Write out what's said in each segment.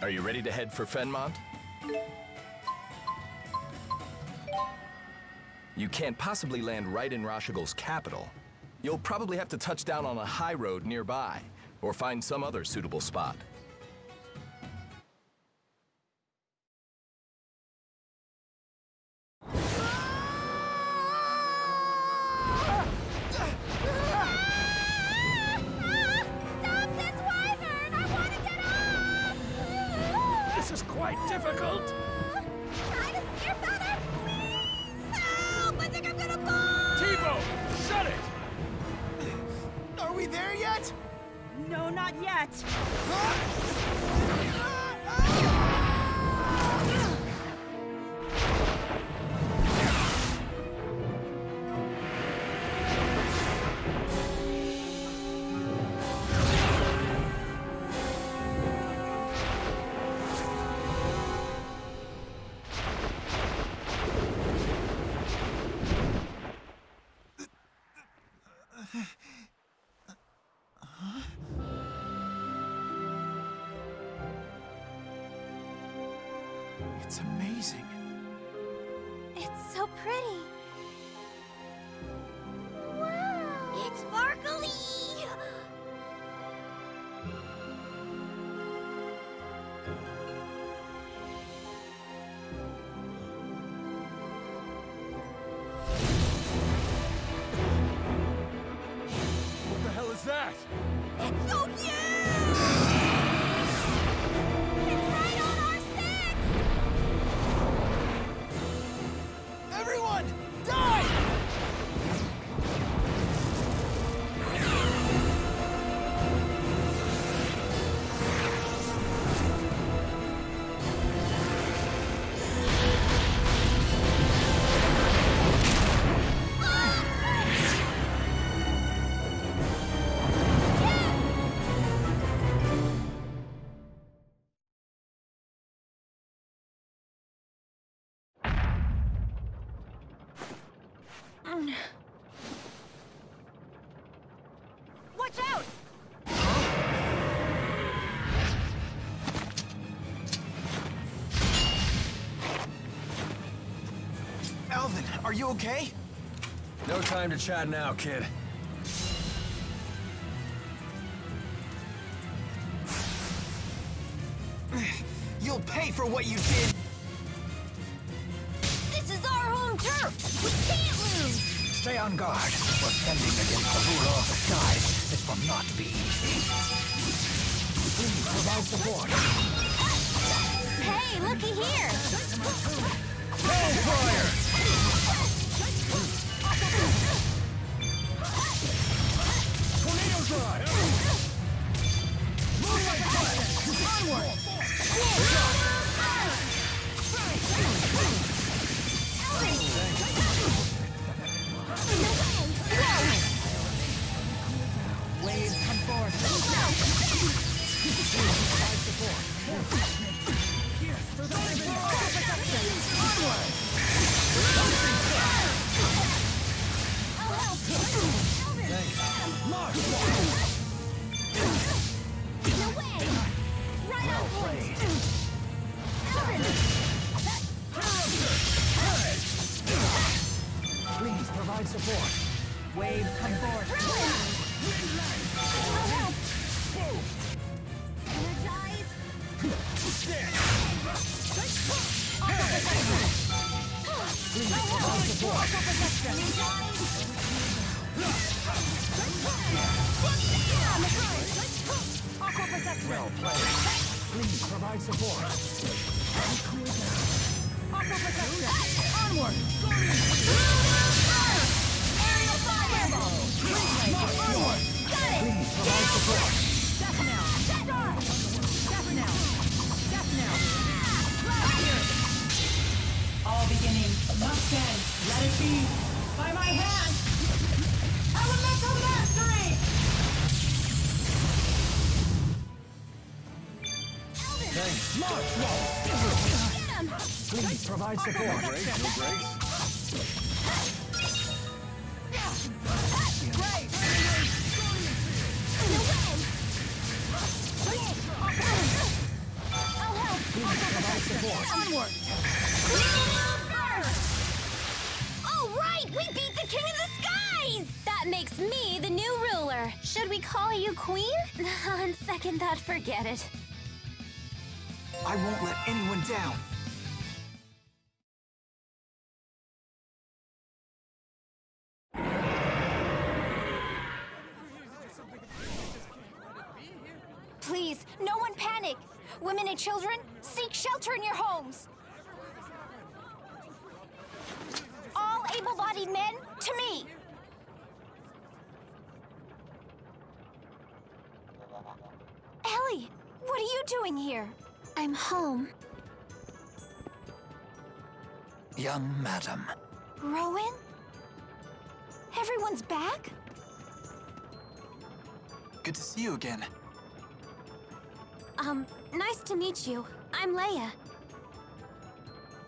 Are you ready to head for Fennmont? You can't possibly land right in Rashugal's capital. You'll probably have to touch down on a high road nearby, or find some other suitable spot. No, not yet. You okay? No time to chat now, kid. You'll pay for what you did. This is our home turf! We can't lose! Stay on guard. We're fending against the ruler of the skies. This will not be easy. Please provide support. Hey, looky here! Hellfire! Waves come forth. No Come forth. Support. All right, we beat the King of the Skies! That makes me the new ruler. Should we call you Queen? On second thought, forget it. I won't let anyone down. Children, seek shelter in your homes. All able-bodied men, to me. Ellie, what are you doing here? I'm home. Young madam, Rowen? Everyone's back? Good to see you again. Um, nice to meet you. I'm Leia.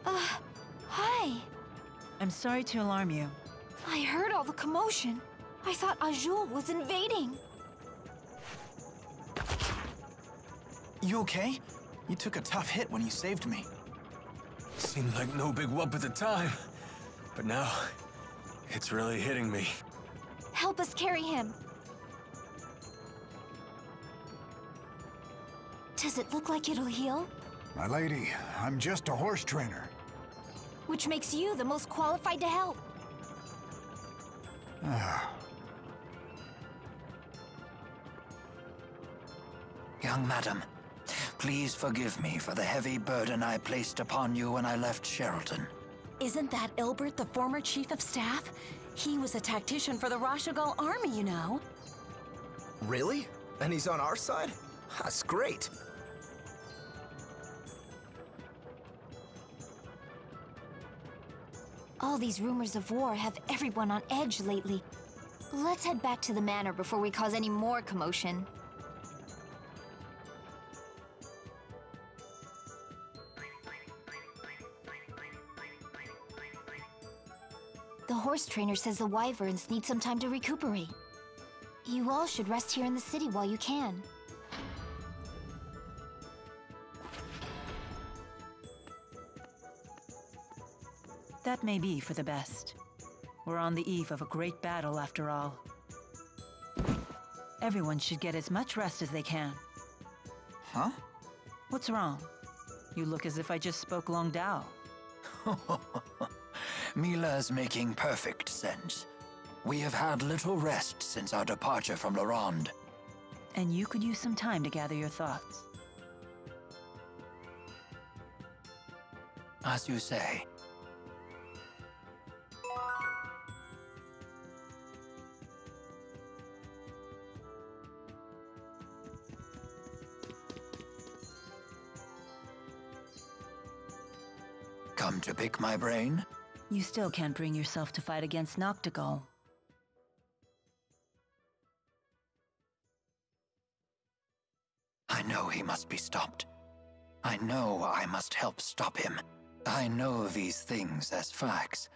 Uh, hi. I'm sorry to alarm you. I heard all the commotion. I thought Auj Oule was invading. You okay? You took a tough hit when you saved me. Seemed like no big whoop at the time. But now, it's really hitting me. Help us carry him. Does it look like it'll heal? My lady, I'm just a horse trainer. Which makes you the most qualified to help. young madam, please forgive me for the heavy burden I placed upon you when I left Sharilton. Isn't that Ilbert, the former chief of staff? He was a tactician for the Rashugal army, you know. Really? And he's on our side? That's great. All these rumors of war have everyone on edge lately. Let's head back to the manor before we cause any more commotion. The horse trainer says the wyverns need some time to recuperate. You all should rest here in the city while you can. That may be for the best. We're on the eve of a great battle, after all. Everyone should get as much rest as they can. Huh? What's wrong? You look as if I just spoke Long Dao. Milla's making perfect sense. We have had little rest since our departure from Leronde. And you could use some time to gather your thoughts. As you say. Pick my brain? You still can't bring yourself to fight against Nachtigal. I know he must be stopped. I know I must help stop him. I know these things as facts.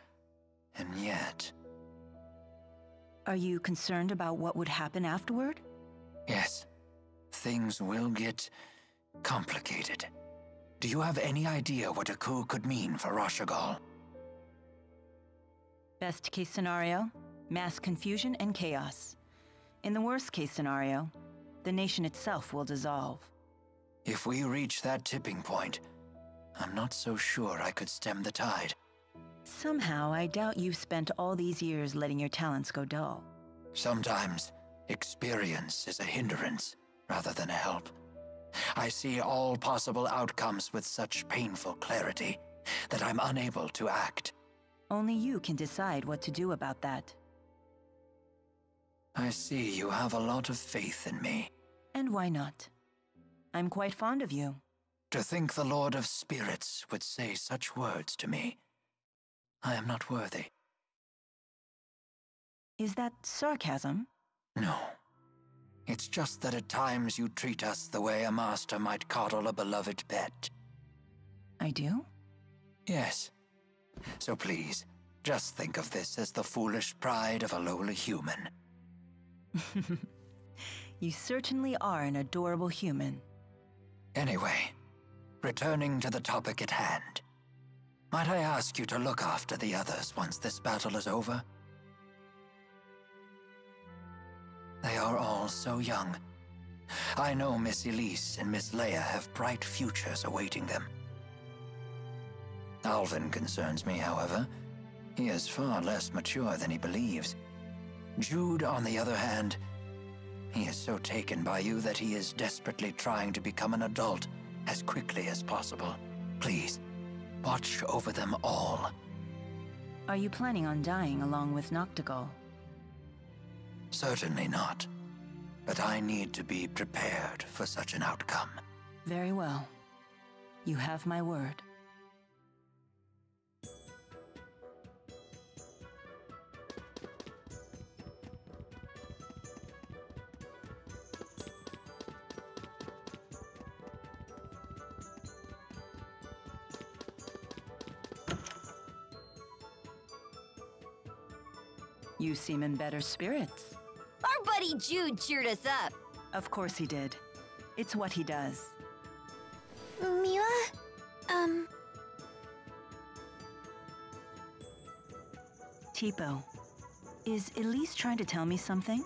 And yet, Are you concerned about what would happen afterward? yes, things will get complicated. Do you have any idea what a coup could mean for Rashugal? Best case scenario mass confusion and chaos. In the worst case scenario, the nation itself will dissolve. If we reach that tipping point, I'm not so sure I could stem the tide. Somehow, I doubt you've spent all these years letting your talents go dull. Sometimes, experience is a hindrance rather than a help. I see all possible outcomes with such painful clarity that I'm unable to act. Only you can decide what to do about that. I see you have a lot of faith in me. And why not? I'm quite fond of you. To think the Lord of Spirits would say such words to me. I am not worthy. Is that sarcasm? No. It's just that at times you treat us the way a master might coddle a beloved pet. I do? Yes. So please, just think of this as the foolish pride of a lowly human. You certainly are an adorable human. Anyway, returning to the topic at hand. Might I ask you to look after the others once this battle is over? They are all so young. I know Miss Elize and Miss Leia have bright futures awaiting them. Alvin concerns me, however. He is far less mature than he believes. Jude, on the other hand, he is so taken by you that he is desperately trying to become an adult as quickly as possible. Please, watch over them all. Are you planning on dying along with Nachtigal? Certainly not. But I need to be prepared for such an outcome. Very well. You have my word. You seem in better spirits. Our buddy Jude cheered us up. Of course he did. It's what he does. Milla? Um, Teepo, is Elize trying to tell me something?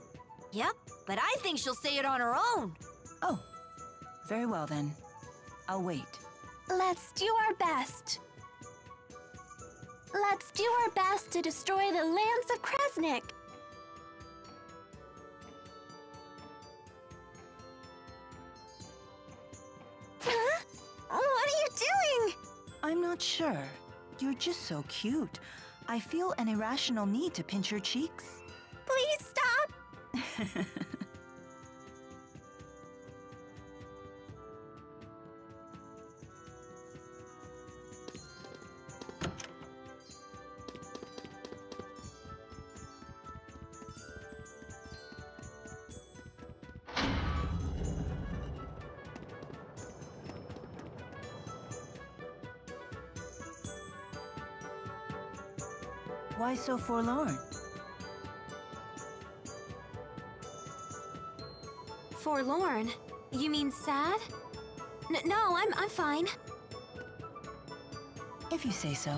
yep, but I think she'll say it on her own. Oh, very well then. I'll wait. Let's do our best. Let's do our best to destroy the Lance of Kresnik. Not sure. You're just so cute. I feel an irrational need to pinch your cheeks. Please stop. Why so forlorn? Forlorn? You mean sad? N- no, I'm I'm fine. If you say so.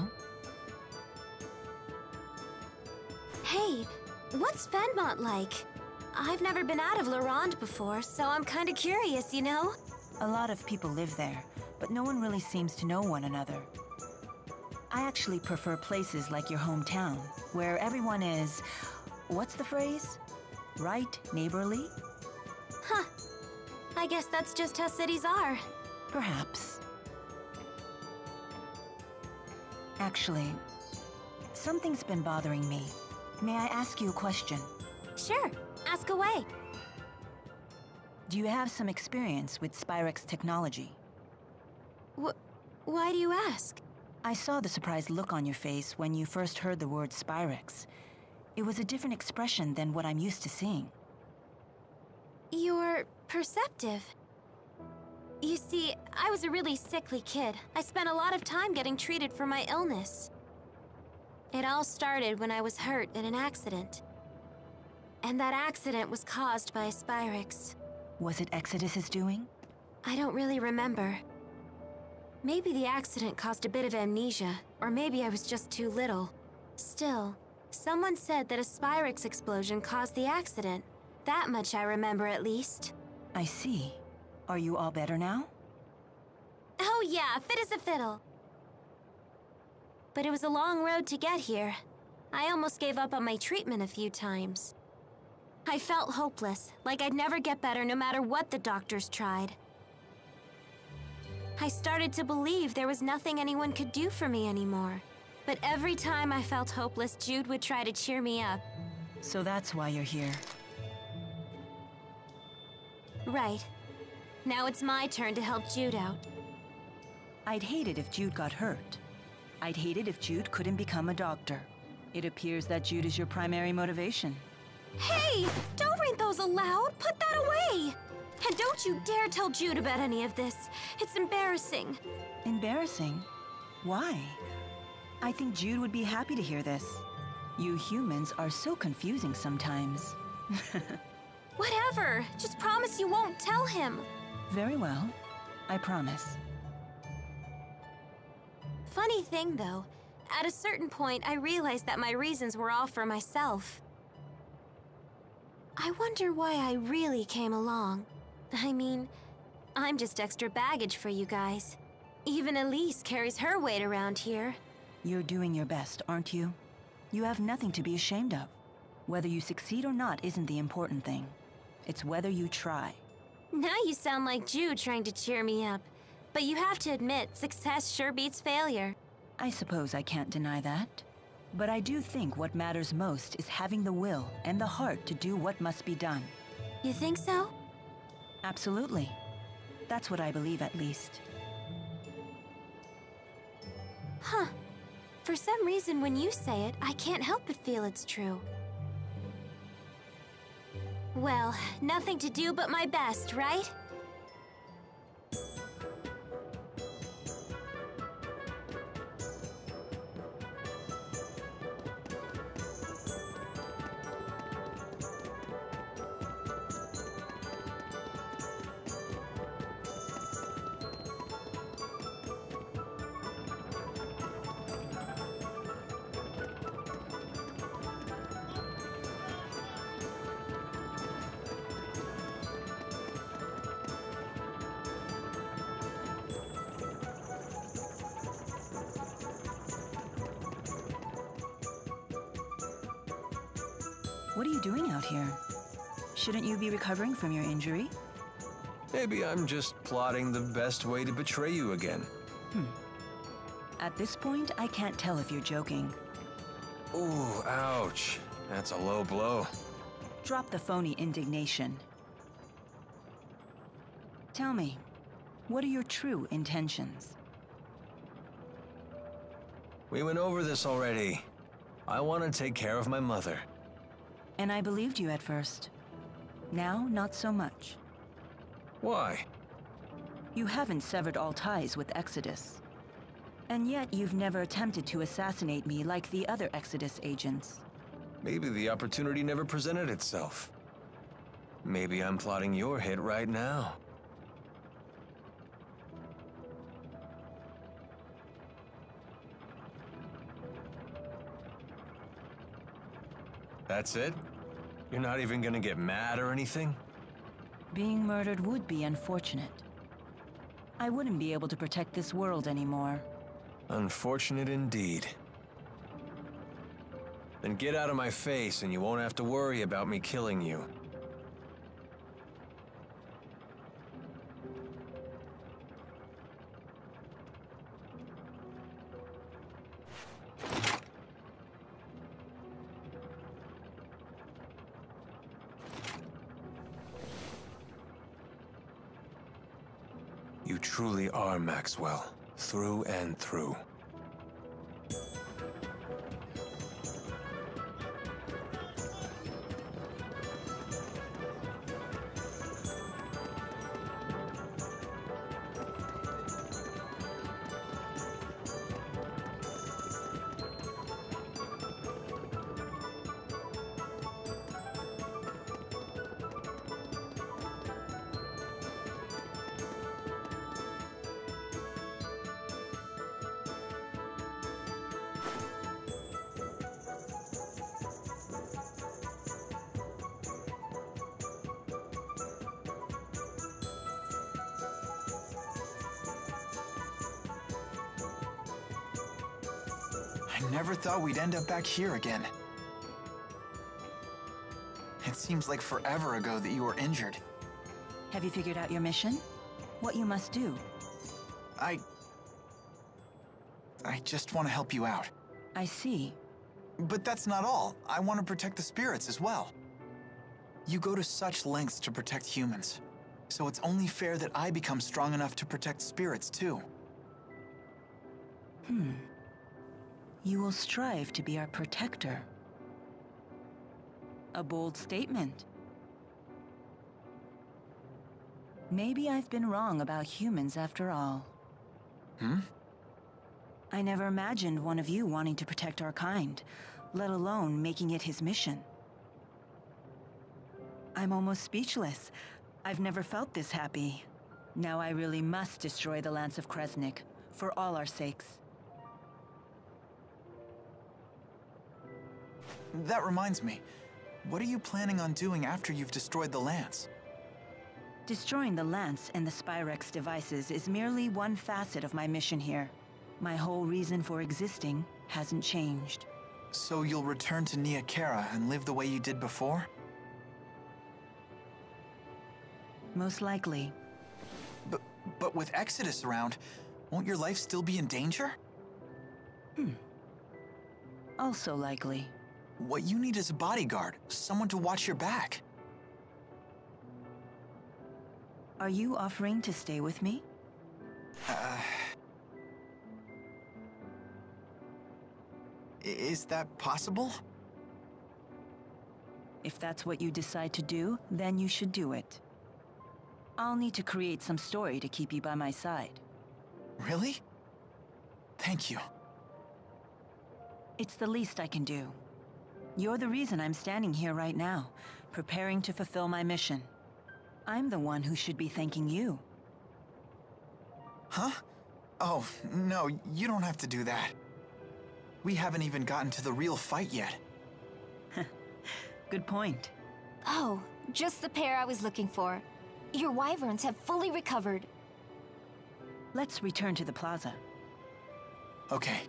Hey, what's Fennmont like? I've never been out of Leronde before, so I'm kind of curious, you know? A lot of people live there, but no one really seems to know one another. I actually prefer places like your hometown, where everyone is. What's the phrase? Right neighborly? Huh. I guess that's just how cities are. Perhaps. Actually, something's been bothering me. May I ask you a question? Sure, ask away. Do you have some experience with Spyrix technology? Wh- why do you ask? I saw the surprised look on your face when you first heard the word Spyrix. It was a different expression than what I'm used to seeing. You're perceptive. You see, I was a really sickly kid. I spent a lot of time getting treated for my illness. It all started when I was hurt in an accident. And that accident was caused by a Spyrix. Was it Exodus's doing? I don't really remember. Maybe the accident caused a bit of amnesia, or maybe I was just too little. Still, someone said that a Spyrix explosion caused the accident. That much I remember at least. I see. Are you all better now? Oh yeah, fit as a fiddle. But it was a long road to get here. I almost gave up on my treatment a few times. I felt hopeless, like I'd never get better no matter what the doctors tried. I started to believe there was nothing anyone could do for me anymore. But every time I felt hopeless, Jude would try to cheer me up. So that's why you're here. Right. Now it's my turn to help Jude out. I'd hate it if Jude got hurt. I'd hate it if Jude couldn't become a doctor. It appears that Jude is your primary motivation. Hey! Don't read those aloud! Put that away! Don't you dare tell Jude about any of this. It's embarrassing. Embarrassing? Why? I think Jude would be happy to hear this. You humans are so confusing sometimes. Whatever. Just promise you won't tell him. Very well. I promise. Funny thing, though. At a certain point, I realized that my reasons were all for myself. I wonder why I really came along. I mean, I'm just extra baggage for you guys. Even Elize carries her weight around here. You're doing your best, aren't you? You have nothing to be ashamed of. Whether you succeed or not isn't the important thing. It's whether you try. Now you sound like Jude trying to cheer me up. But you have to admit, success sure beats failure. I suppose I can't deny that. But I do think what matters most is having the will and the heart to do what must be done. You think so? Absolutely. That's what I believe, at least. Huh. For some reason, when you say it, I can't help but feel it's true. Well, nothing to do but my best, right? What are you doing out here? Shouldn't you be recovering from your injury? Maybe I'm just plotting the best way to betray you again. Hmm. At this point, I can't tell if you're joking. Ooh, ouch. That's a low blow. Drop the phony indignation. Tell me, what are your true intentions? We went over this already. I want to take care of my mother. And I believed you at first. Now, not so much. Why? You haven't severed all ties with Exodus. And yet you've never attempted to assassinate me like the other Exodus agents. Maybe the opportunity never presented itself. Maybe I'm plotting your hit right now. That's it? You're not even gonna get mad or anything? Being murdered would be unfortunate. I wouldn't be able to protect this world anymore. Unfortunate indeed. Then get out of my face and you won't have to worry about me killing you. You Maxwell, through and through. I never thought we'd end up back here again. It seems like forever ago that you were injured. Have you figured out your mission? What you must do? I... I just want to help you out. I see. But that's not all. I want to protect the spirits as well. You go to such lengths to protect humans. So it's only fair that I become strong enough to protect spirits too. Hmm. You will strive to be our protector. A bold statement. Maybe I've been wrong about humans after all. Hmm? I never imagined one of you wanting to protect our kind, let alone making it his mission. I'm almost speechless. I've never felt this happy. Now I really must destroy the Lance of Kresnik, for all our sakes. That reminds me. What are you planning on doing after you've destroyed the Lance? Destroying the Lance and the Spyrix devices is merely one facet of my mission here. My whole reason for existing hasn't changed. So you'll return to Khera and live the way you did before? Most likely. But, but with Exodus around, won't your life still be in danger? Hmm. Also likely. What you need is a bodyguard, someone to watch your back. Are you offering to stay with me? Uh, I- Is that possible? If that's what you decide to do, then you should do it. I'll need to create some story to keep you by my side. Really? Thank you. It's the least I can do. You're the reason I'm standing here right now, preparing to fulfill my mission. I'm the one who should be thanking you. Huh? Oh, no, you don't have to do that. We haven't even gotten to the real fight yet. Good point. Oh, just the pair I was looking for. Your wyverns have fully recovered. Let's return to the plaza. Okay.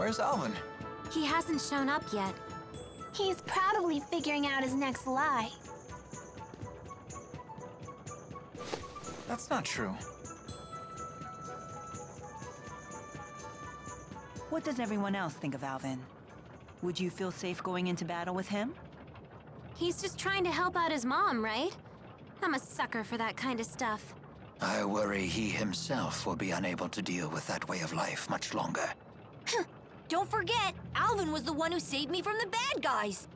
Where's Alvin? He hasn't shown up yet. He's probably figuring out his next lie. That's not true. What does everyone else think of Alvin? Would you feel safe going into battle with him? He's just trying to help out his mom, right? I'm a sucker for that kind of stuff. I worry he himself will be unable to deal with that way of life much longer. Don't forget, Alvin was the one who saved me from the bad guys.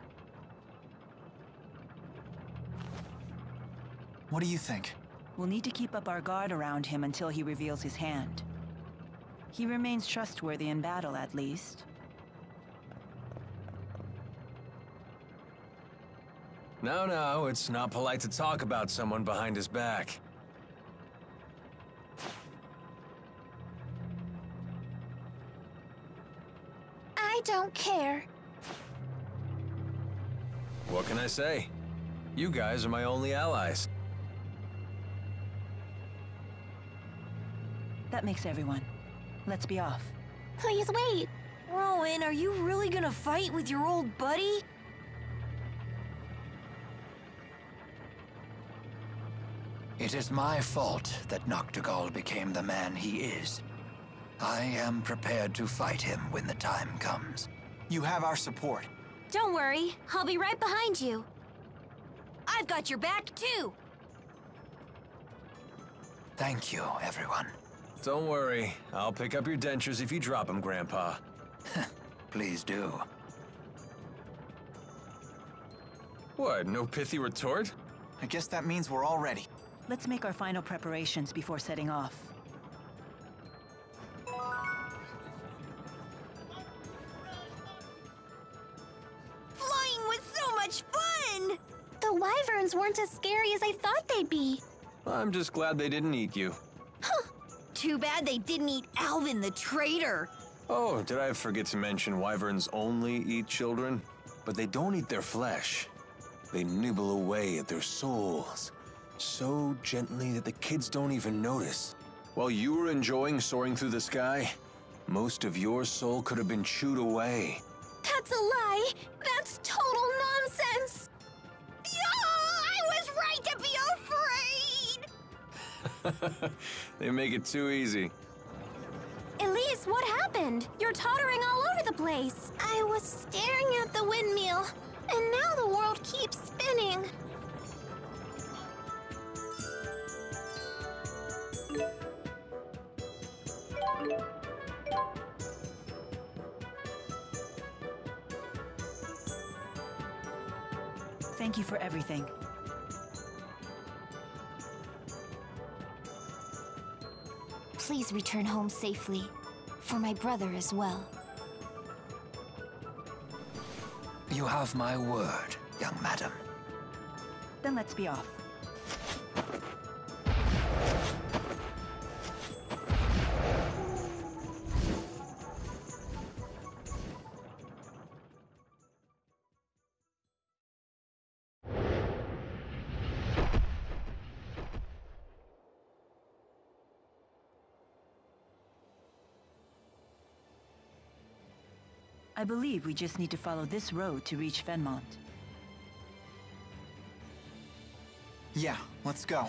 What do you think? We'll need to keep up our guard around him until he reveals his hand. He remains trustworthy in battle, at least. No, no, it's not polite to talk about someone behind his back. Don't care. What can I say? You guys are my only allies. That makes everyone. Let's be off. Please wait. Rowen, are you really gonna fight with your old buddy? It is my fault that Nachtigal became the man he is. I am prepared to fight him when the time comes. You have our support. Don't worry, I'll be right behind you. I've got your back too. Thank you, everyone. Don't worry, I'll pick up your dentures if you drop them, Grandpa. Please do. What, no pithy retort? I guess that means we're all ready. Let's make our final preparations before setting off. Weren't as scary as I thought they'd be. I'm just glad they didn't eat you. Huh. Too bad they didn't eat Alvin the traitor. Oh, did I forget to mention wyverns only eat children? But they don't eat their flesh. They nibble away at their souls. So gently that the kids don't even notice. While you were enjoying soaring through the sky, most of your soul could have been chewed away. That's a lie. That's total they make it too easy. Elize, what happened? You're tottering all over the place. I was staring at the windmill, and now the world keeps spinning. Thank you for everything. Please return home safely. For my brother as well. You have my word, young madam. Then let's be off. I believe we just need to follow this road to reach Fennmont. Yeah, let's go.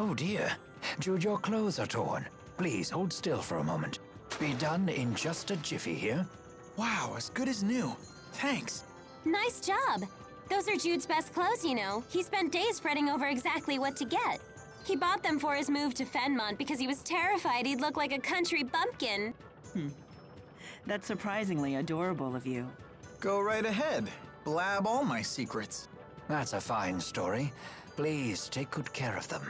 Oh dear. Jude, your clothes are torn. Please hold still for a moment. Be done in just a jiffy here. Wow, as good as new. Thanks. Nice job. Those are Jude's best clothes, you know. He spent days fretting over exactly what to get. He bought them for his move to Fennmont because he was terrified he'd look like a country bumpkin. Hmm. That's surprisingly adorable of you. Go right ahead. Blab all my secrets. That's a fine story. Please take good care of them.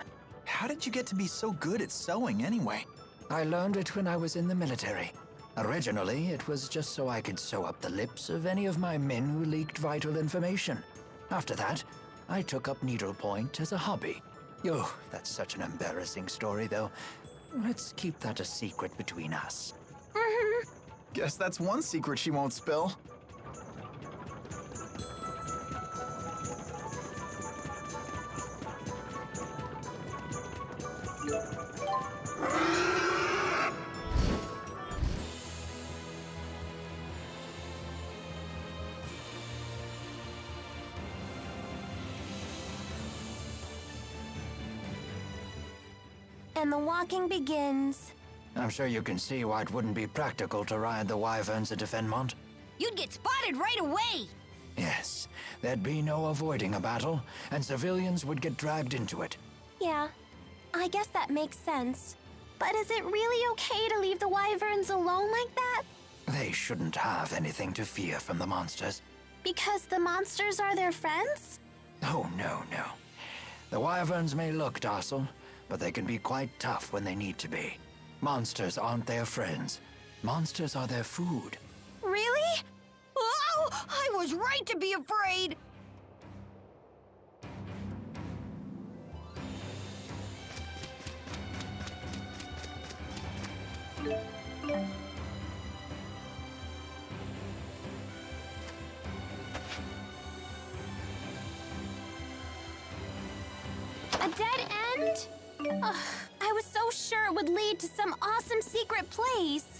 How did you get to be so good at sewing anyway? I learned it when I was in the military. Originally, it was just so I could sew up the lips of any of my men who leaked vital information. After that, I took up needlepoint as a hobby. Oh, that's such an embarrassing story, though. Let's keep that a secret between us. Guess that's one secret she won't spill. And the walking begins. I'm sure you can see why it wouldn't be practical to ride the wyverns into Fennmont. You'd get spotted right away! Yes, there'd be no avoiding a battle, and civilians would get dragged into it. Yeah. I guess that makes sense. But is it really okay to leave the wyverns alone like that? They shouldn't have anything to fear from the monsters. Because the monsters are their friends? Oh, no, no. The wyverns may look docile, but they can be quite tough when they need to be. Monsters aren't their friends. Monsters are their food. Really? Oh, I was right to be afraid! Lead to some awesome secret place.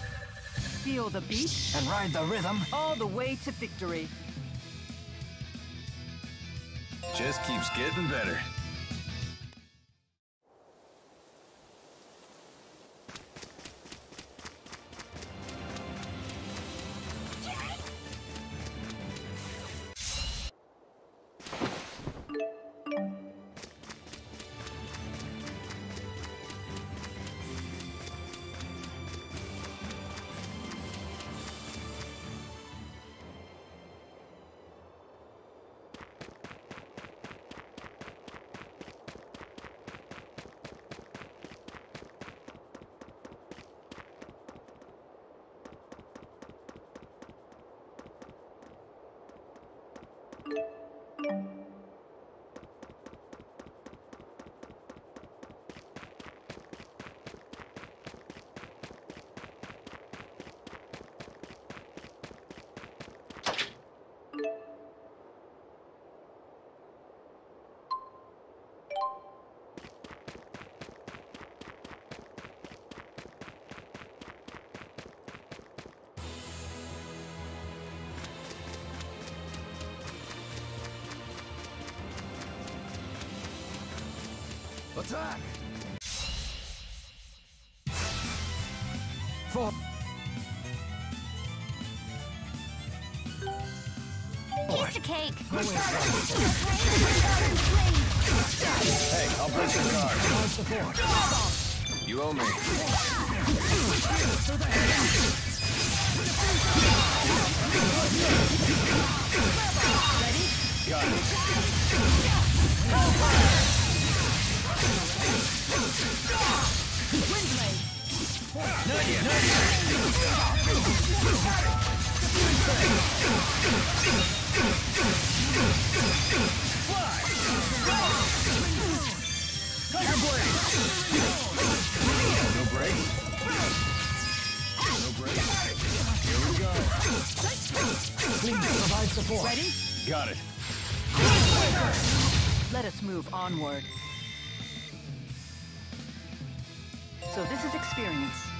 Feel the beat And ride the rhythm. all the way to victory. Just keeps getting better. Attack! For Piece of cake! Hey, I'll place your guard. support. You owe me. Got it. Ready? Got it. Let us move onward. So this is experience.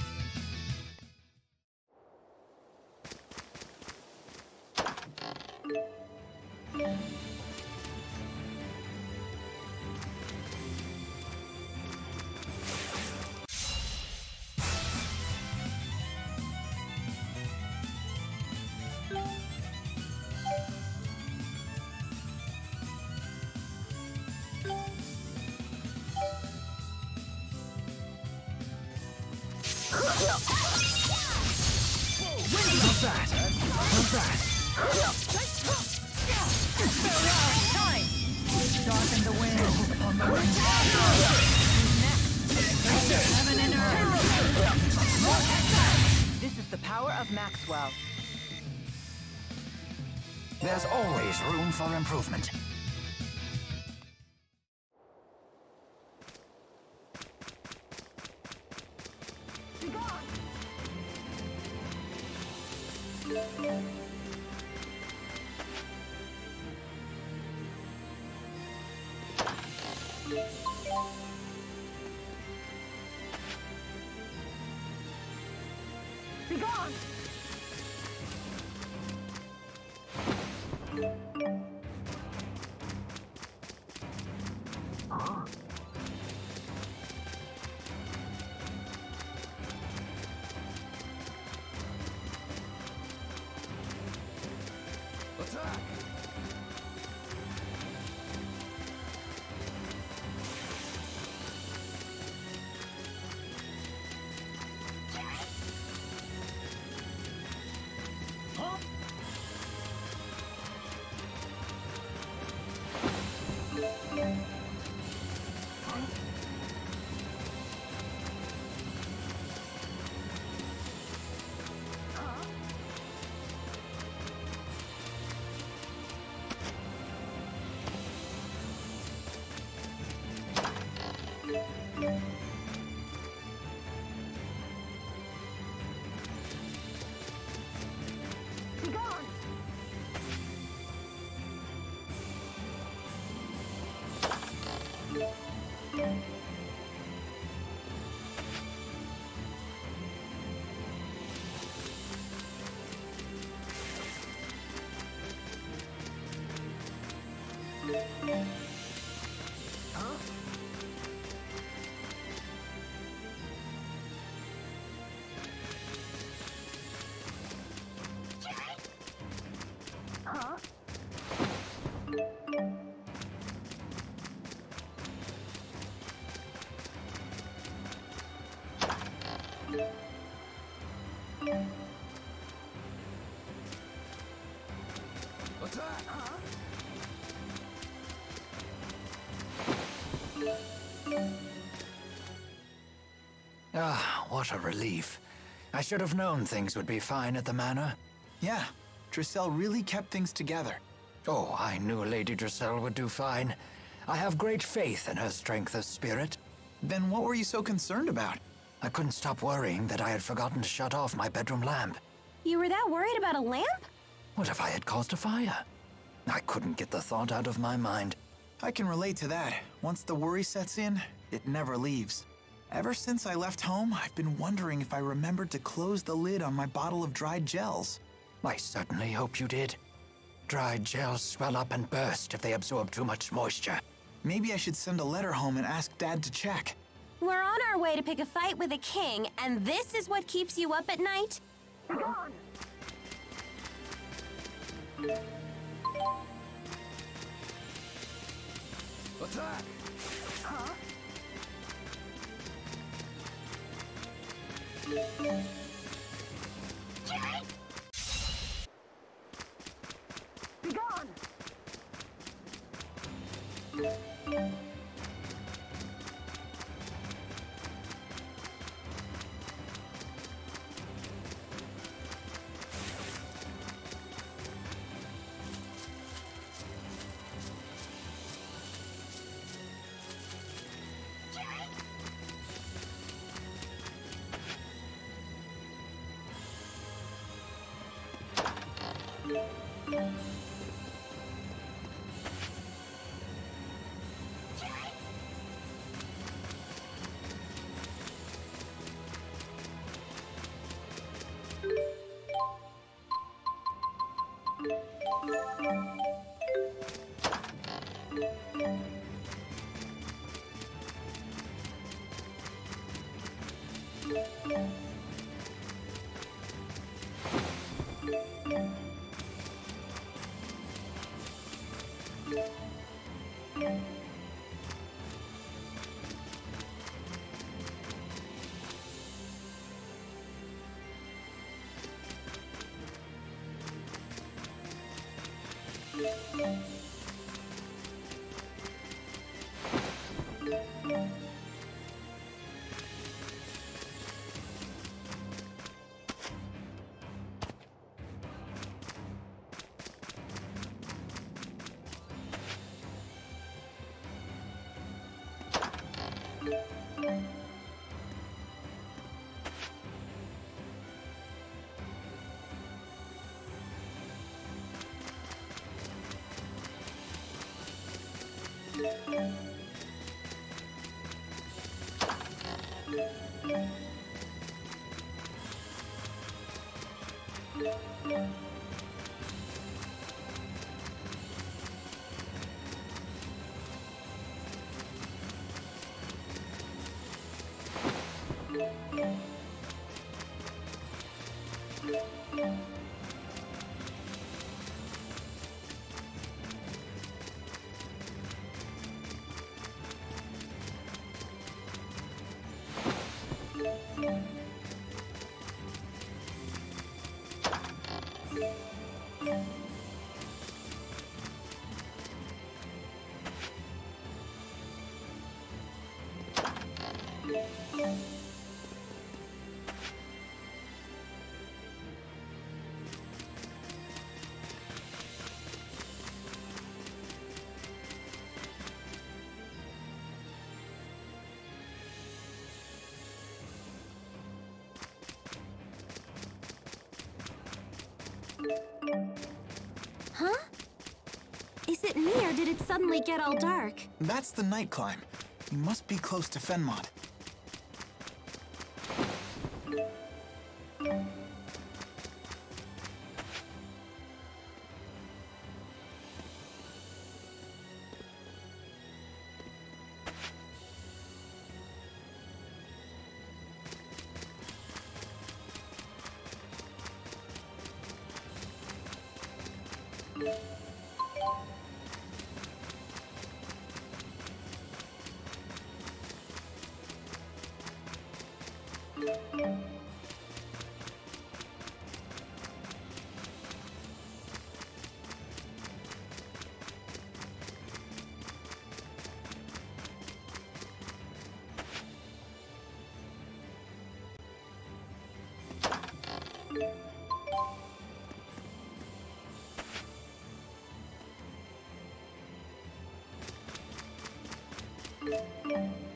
Room for improvement. What a relief. I should have known things would be fine at the manor. Yeah, Driselle really kept things together. Oh, I knew Lady Driselle would do fine. I have great faith in her strength of spirit. Then what were you so concerned about? I couldn't stop worrying that I had forgotten to shut off my bedroom lamp. You were that worried about a lamp? What if I had caused a fire? I couldn't get the thought out of my mind. I can relate to that. Once the worry sets in, it never leaves. Ever since I left home, I've been wondering if I remembered to close the lid on my bottle of dried gels. I certainly hope you did. Dried gels swell up and burst if they absorb too much moisture. Maybe I should send a letter home and ask Dad to check. We're on our way to pick a fight with a king, and this is what keeps you up at night? Attack! Huh? Música うん。Me or did it suddenly get all dark? That's the night climb. You must be close to Fennmont. Thank you.